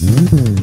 Mm-hmm.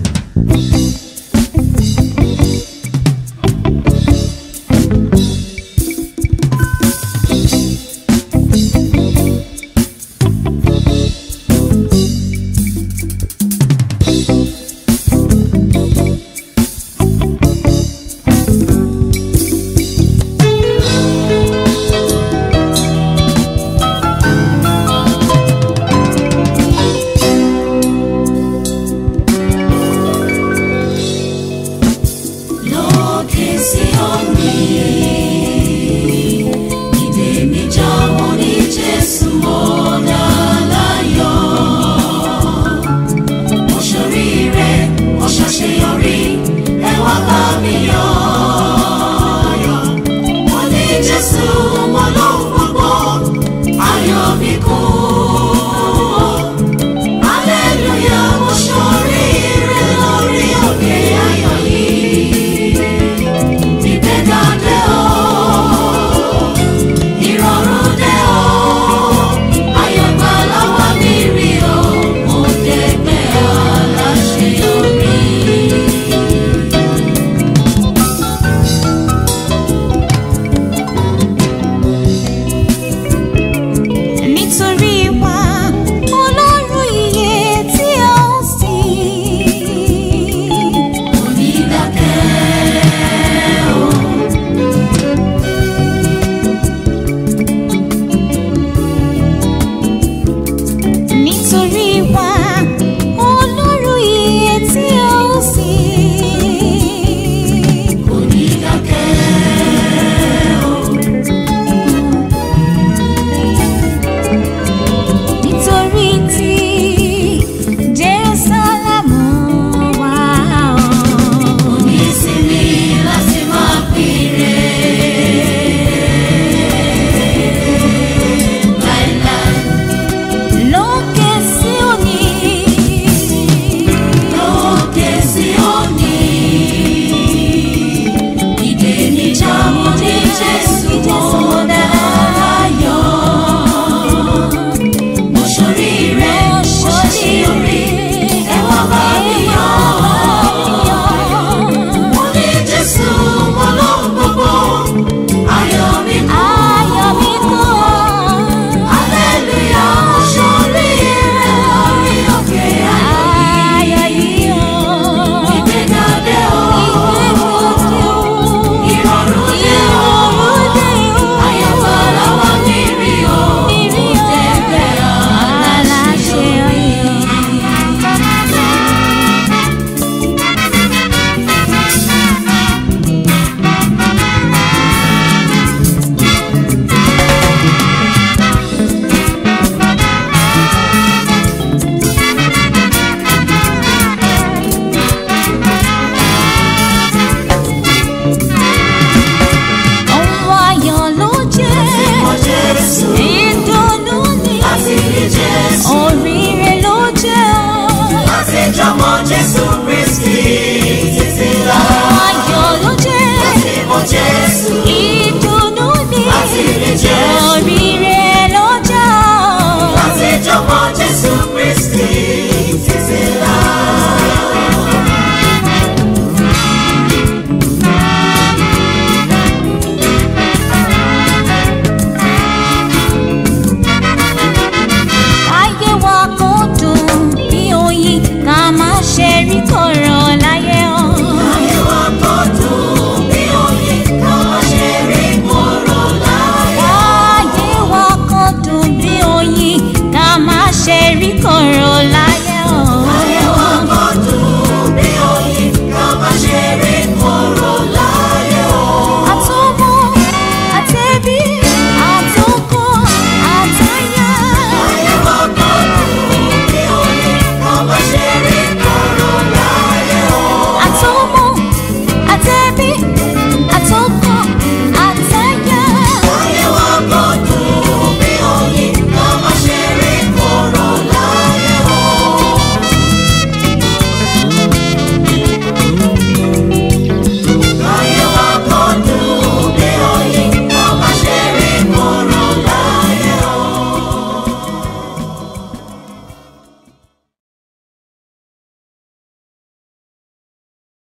Láti jọmọ Jésù Kristi. títí